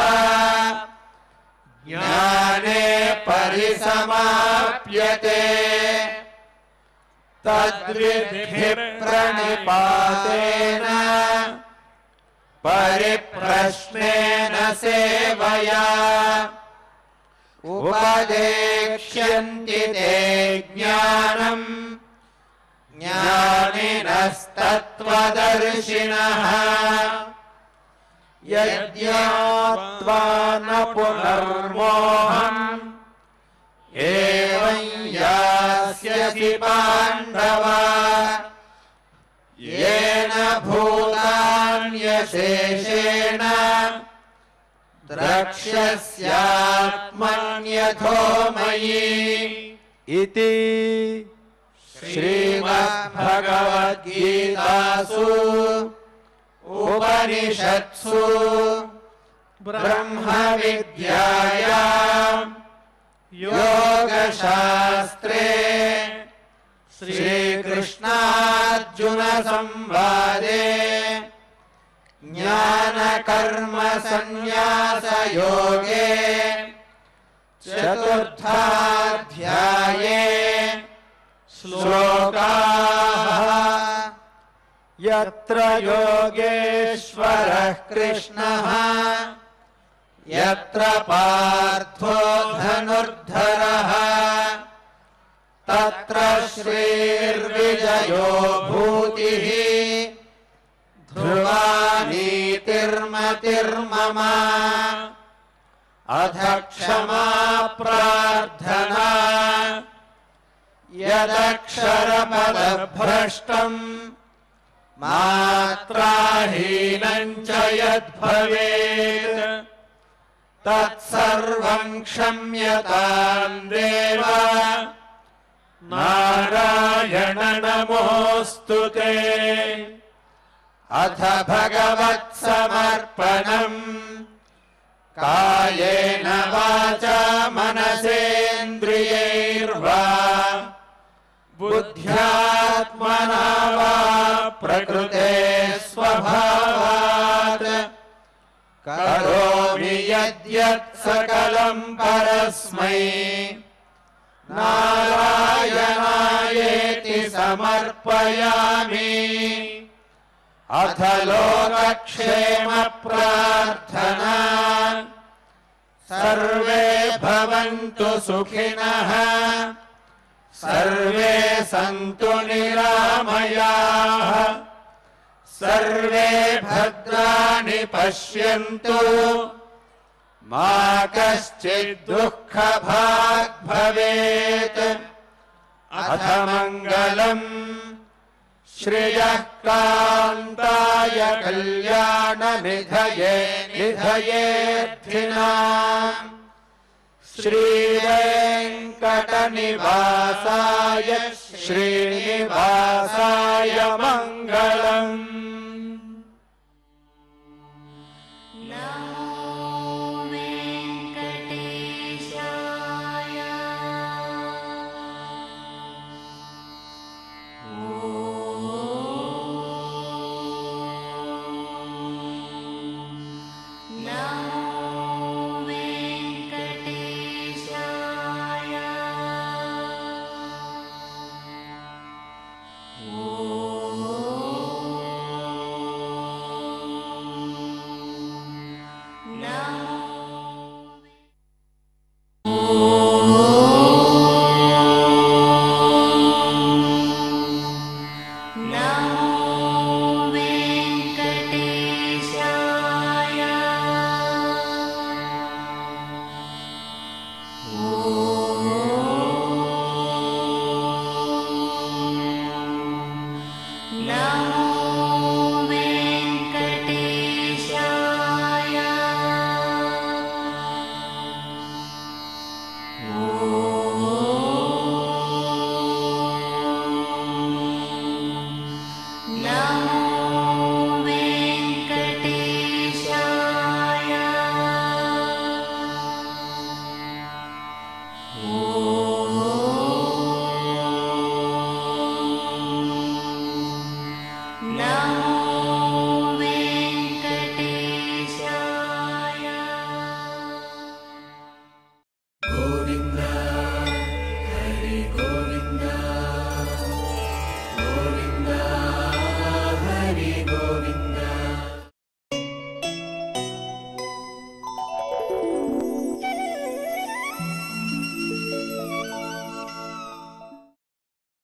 ज्ञाने परिसमाप्यते। तद्विधिप्रणिपातेन परिप्रश्नेन सेवया। उपदेक्ष्यन्ति ते ज्ञानम्। ज्ञानिनस्तत्त्वदर्शिनः। यज्ञात्वा न पुनर्मोहम्। एवम् यास्यसि पाण्डव येन भूतान्यशेषेण द्रक्ष्यस्यात्मन्यथो मयि इति श्रीमद्भगवद्गीतासु उपनिषत्सु ब्रह्मविद्यायाम् योगशास्त्रे श्रीकृष्णार्जुनसंवादे ज्ञानकर्मसन्न्यासयोगे चतुर्थाध्याये श्लोकाः। यत्र योगेश्वरः कृष्णः यत्र पार्थो धनुर्धरः। तत्र श्रीर्विजयो भूतिः ध्रुवा नीतिर्मतिर्मम अथ क्षमा प्रार्थना। यदक्षरपदभ्रष्टम् मात्राहीनम् च यद्भवेत्। तत्सर्वम् क्षम्यताम् देव नारायण नमोऽस्तु ते। अथ भगवत्समर्पणम्। कायेन वाचा मनसेन्द्रियैर्वा। बुद्ध्यात्मना वा प्रकृते स्वभावात्। करोमि यद्यत् सकलम् परस्मै नारायणायेति समर्पयामि। अथ लोकक्षेमप्रार्थना। सर्वे भवन्तु सुखिनः। सर्वे सन्तु निरामयाः। सर्वे भद्राणि पश्यन्तु मा कश्चित् दुःखभाग् भवेत् अथ मङ्गलम्। श्रियः कान्ताय कल्याणनिधये निधयेऽर्थिनाम् श्रीवेङ्कटनिवासाय श्रीनिवासाय मङ्गलम्